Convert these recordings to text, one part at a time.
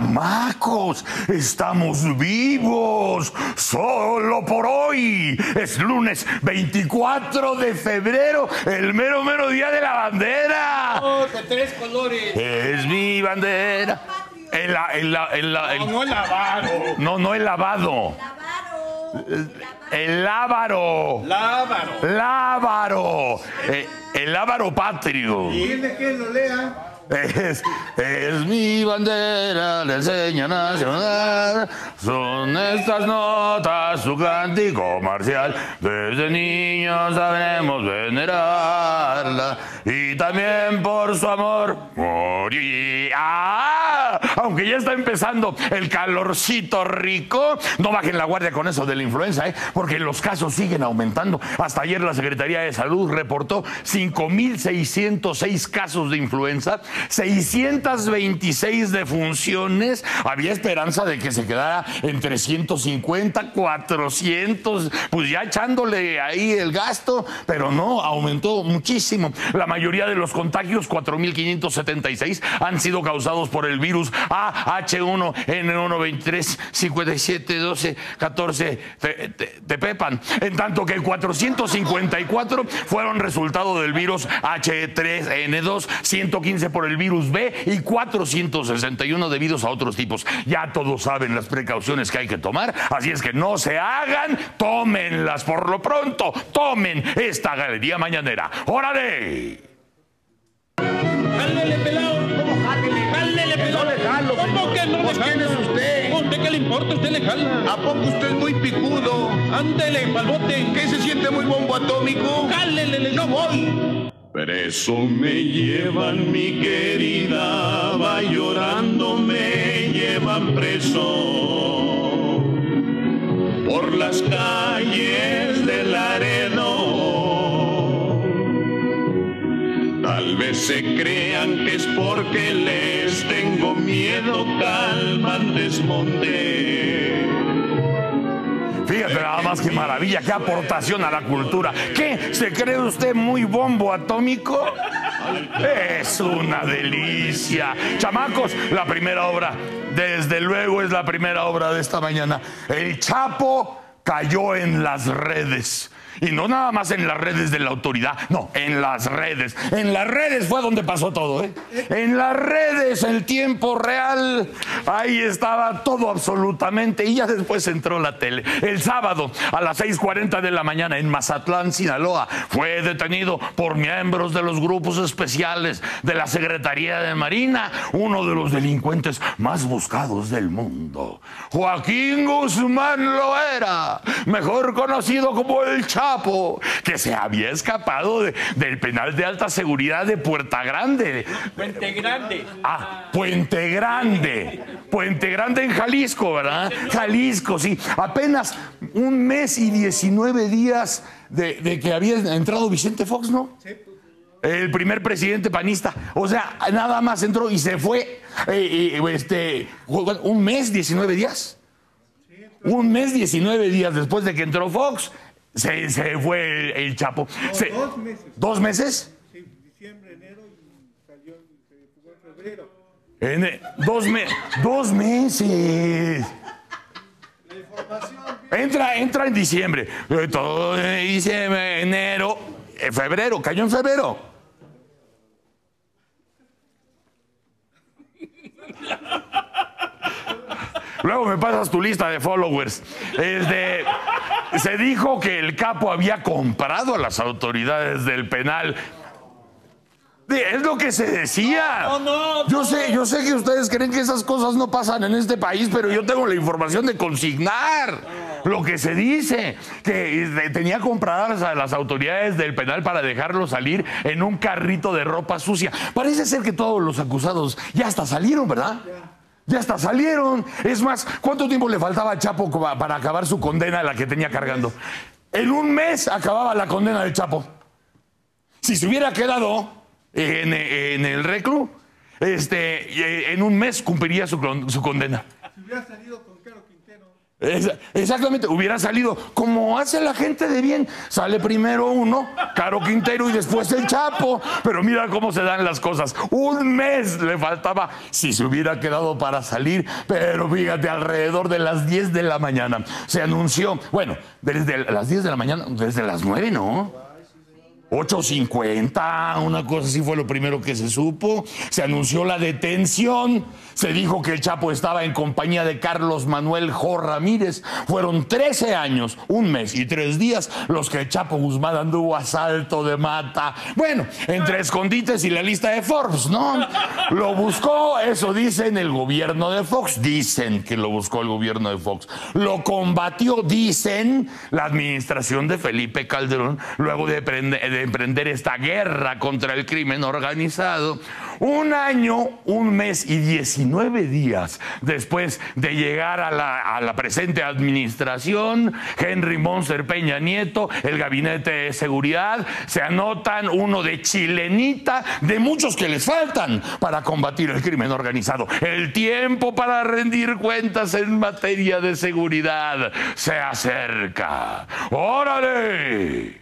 vivos, estamos vivos, solo por hoy. Es lunes 24 de febrero, el mero, mero día de la bandera. Oh, de tres colores. Es mi bandera. El, el el el- No, no el lavado. no, no el lavado. El lábaro. Lávaro. Lábaro. Eh, el lábaro patrio. Dile que lo lea. Es, es mi bandera, le enseña nacional. Son estas notas su cántico marcial. Desde niños sabremos venerarla. Y también por su amor morir. ¡Ah! Aunque ya está empezando el calorcito rico, no bajen la guardia con eso de la influenza, ¿eh? porque los casos siguen aumentando. Hasta ayer la Secretaría de Salud reportó 5.606 casos de influenza, 626 defunciones. Había esperanza de que se quedara en 350, 400, pues ya echándole ahí el gasto, pero no, aumentó muchísimo. La mayoría de los contagios, 4.576, han sido causados por el virus AH1N1 23 57 12 14 te, te- Tepepan, en tanto que 454 fueron resultado del virus H3N2, 115 por el virus B y 461 debidos a otros tipos. Ya todos saben las precauciones que hay que tomar, así es que no se hagan, tómenlas por lo pronto, tomen esta galería mañanera. ¡Órale! Jálele, pelado. Le importa? Usted le jala. ¿A poco usted es muy picudo? Ándele, pa'l bote. ¿Qué se siente muy bombo atómico? Jálele, le ¡No voy! Preso me llevan, mi querida, va llorando, me llevan preso por las calles Tal vez se crean que es porque les tengo miedo, calman, desmonte. Fíjate nada más qué maravilla, qué aportación a la cultura. ¿Qué? ¿Se cree usted muy bombo atómico? Es una delicia. Chamacos, la primera obra, desde luego es la primera obra de esta mañana. El Chapo cayó en las redes. Y no nada más en las redes de la autoridad, no, en las redes. En las redes fue donde pasó todo, ¿eh? En las redes, el tiempo real, ahí estaba todo absolutamente. Y ya después entró la tele. El sábado a las 6:40 de la mañana en Mazatlán, Sinaloa, fue detenido por miembros de los grupos especiales de la Secretaría de Marina, uno de los delincuentes más buscados del mundo. Joaquín Guzmán Loera, mejor conocido como el Chapo, que se había escapado de- del penal de alta seguridad de Puerta Grande. Puente Grande. Ah, Puente Grande. Puente Grande en Jalisco, ¿verdad? Jalisco, sí. Apenas un mes y 19 días de, de que había entrado Vicente Fox, ¿no? El primer presidente panista. O sea, nada más entró y se fue. eh, este, un mes, 19 días. Un mes, 19 días después de que entró Fox, se, se fue el, el Chapo. Se- dos meses. ¿Dos meses? Sí, diciembre, enero y salió, en febrero. En, dos, me- dos meses. La información, Entra, entra en diciembre. Eh, Todo en diciembre, enero, eh, febrero, cayó en febrero. Luego me pasas tu lista de followers. Este, se dijo que el capo había comprado a las autoridades del penal. Es lo que se decía. No, no, yo no. sé, yo sé que ustedes creen que esas cosas no pasan en este país, pero yo tengo la información de consignar lo que se dice, que eh, tenía compradas a las autoridades del penal para dejarlo salir en un carrito de ropa sucia. Parece ser que todos los acusados ya hasta salieron, ¿verdad? Ya hasta salieron. Es más, ¿cuánto tiempo le faltaba a Chapo para acabar su condena, la que tenía cargando? En un mes acababa la condena del Chapo. Si se hubiera quedado en, el reclu, este, eh, en un mes cumpliría su, su condena. si hubiera salido con Caro Exactamente, hubiera salido como hace la gente de bien. Sale primero uno, Caro Quintero, y después el Chapo. Pero mira cómo se dan las cosas. Un mes le faltaba si se hubiera quedado para salir. Pero fíjate, alrededor de las 10 de la mañana se anunció, bueno, desde las 10 de la mañana, desde las 9, ¿no? 8.50, una cosa así fue lo primero que se supo. Se anunció la detención. Se dijo que el Chapo estaba en compañía de Carlos Manuel Jo Ramírez. Fueron 13 años, un mes y tres días los que el Chapo Guzmán anduvo a salto de mata. Bueno, entre escondites y la lista de Forbes, ¿no? Lo buscó, eso dicen el gobierno de Fox. Dicen que lo buscó el gobierno de Fox. Lo combatió, dicen, la administración de Felipe Calderón luego de, prende- de emprender esta guerra contra el crimen organizado. Un año, un mes y 19 días después de llegar a la, presente administración, Henry Monster Peña Nieto, el gabinete de seguridad, se anotan uno de chilenita, de muchos que les faltan para combatir el crimen organizado. El tiempo para rendir cuentas en materia de seguridad se acerca. ¡Órale!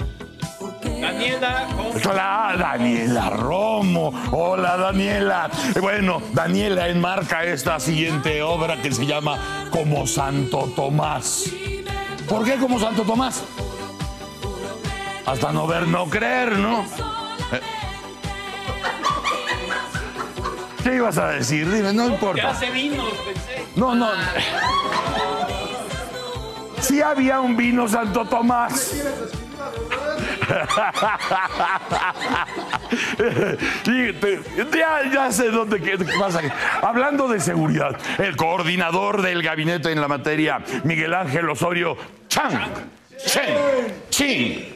Daniela Daniela Romo. Hola, Daniela. Bueno, Daniela enmarca esta siguiente obra que se llama Como Santo Tomás. ¿Por qué como Santo Tomás? Hasta no ver, no creer, ¿no? Eh. ¿Qué ibas a decir? Dime, no importa. hace vinos, pensé. No, no. Sí había un vino Santo Tomás. Ya, ya sé dónde pasa. Hablando de seguridad, el coordinador del gabinete en la materia, Miguel Ángel Osorio Chang, Chen, Chin.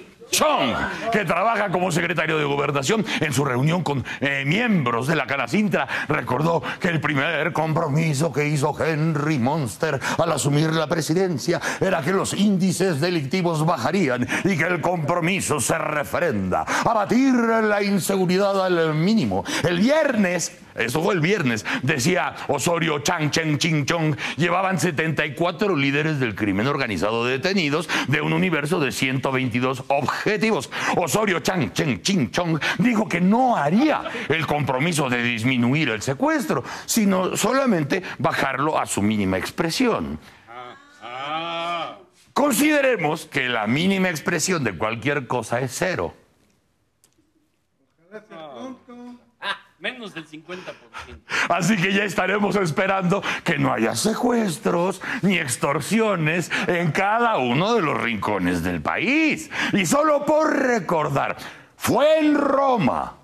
Que trabaja como secretario de gobernación, en su reunión con eh, miembros de la Canacintra, recordó que el primer compromiso que hizo Henry Monster al asumir la presidencia era que los índices delictivos bajarían y que el compromiso se refrenda. Abatir la inseguridad al mínimo. El viernes eso fue el viernes. Decía Osorio Chang Chen Ching Chong. Llevaban 74 líderes del crimen organizado detenidos de un universo de 122 objetivos. Osorio Chang Chen Ching Chong dijo que no haría el compromiso de disminuir el secuestro, sino solamente bajarlo a su mínima expresión. Consideremos que la mínima expresión de cualquier cosa es cero. Ah, menos del 50%. Así que ya estaremos esperando que no haya secuestros ni extorsiones en cada uno de los rincones del país. Y solo por recordar, fue en Roma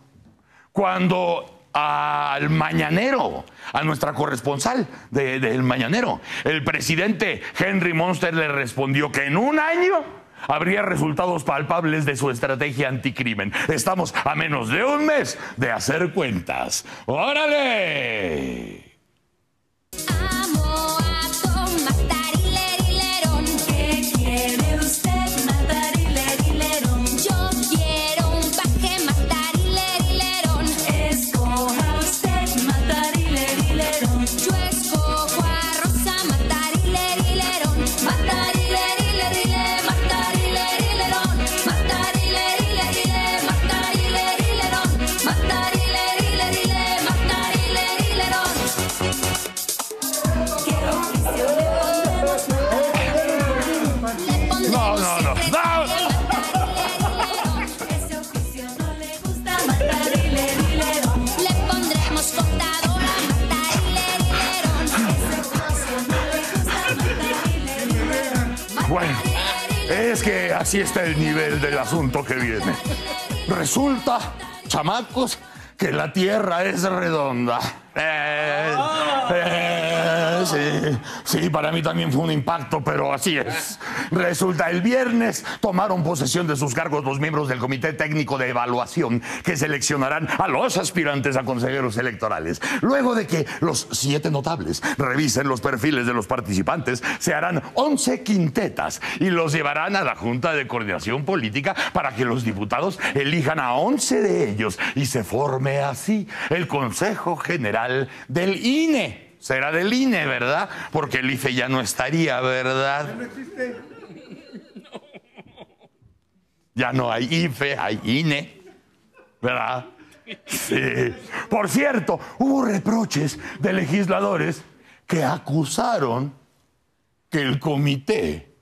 cuando al mañanero, a nuestra corresponsal de- del mañanero, el presidente Henry Monster le respondió que en un año habría resultados palpables de su estrategia anticrimen. Estamos a menos de un mes de hacer cuentas. ¡Órale! No le gusta Matarilerillerón. Bueno, es que así está el nivel del asunto que viene. Resulta, chamacos, que la Tierra es redonda. Eh, eh, sí, sí, para mí también fue un impacto, pero así es. Resulta, el viernes tomaron posesión de sus cargos los miembros del Comité Técnico de Evaluación que seleccionarán a los aspirantes a consejeros electorales. Luego de que los siete notables revisen los perfiles de los participantes, se harán 11 quintetas y los llevarán a la Junta de Coordinación Política para que los diputados elijan a 11 de ellos y se forme así el Consejo General del INE. Será del INE, ¿verdad? Porque el IFE ya no estaría, ¿verdad? No existe. Ya no hay IFE, hay INE, ¿verdad? Sí. Por cierto, hubo reproches de legisladores que acusaron que el comité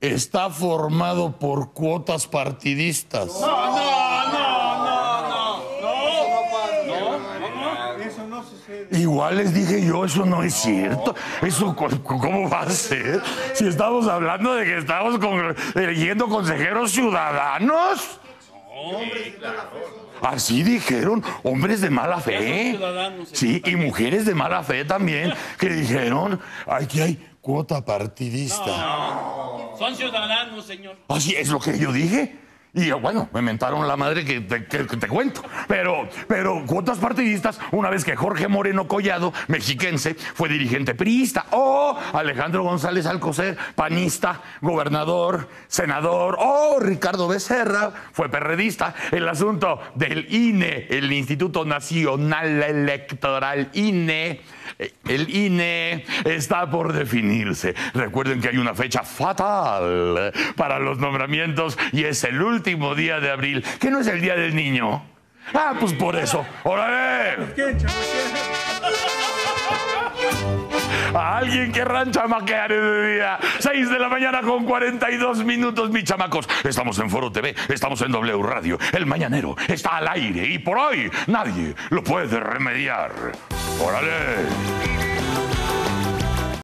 está formado por cuotas partidistas. Eso no Igual les dije yo, eso no es cierto. Eso, ¿cómo va a ser? Si estamos hablando de que estamos con- eligiendo consejeros ciudadanos. Así dijeron hombres de mala fe. Sí, y mujeres de mala fe también, que dijeron, aquí hay cuota partidista. Son ciudadanos, señor. Así es lo que yo dije. Y bueno, me mentaron la madre que te, cuento. Pero, pero cuotas partidistas, una vez que Jorge Moreno Collado, mexiquense, fue dirigente priista, o Alejandro González Alcocer, panista, gobernador, senador, o Ricardo Becerra, fue perredista. El asunto del INE, el Instituto Nacional Electoral INE, el INE está por definirse. Recuerden que hay una fecha fatal para los nombramientos y es el último día de abril, que no es el día del niño. Ah, pues por eso. ¡Órale! A alguien querrán chamaquear ese día. 6 de la mañana con 42 minutos, mis chamacos. Estamos en Foro TV, estamos en W Radio. El mañanero está al aire y por hoy nadie lo puede remediar. ¡Órale!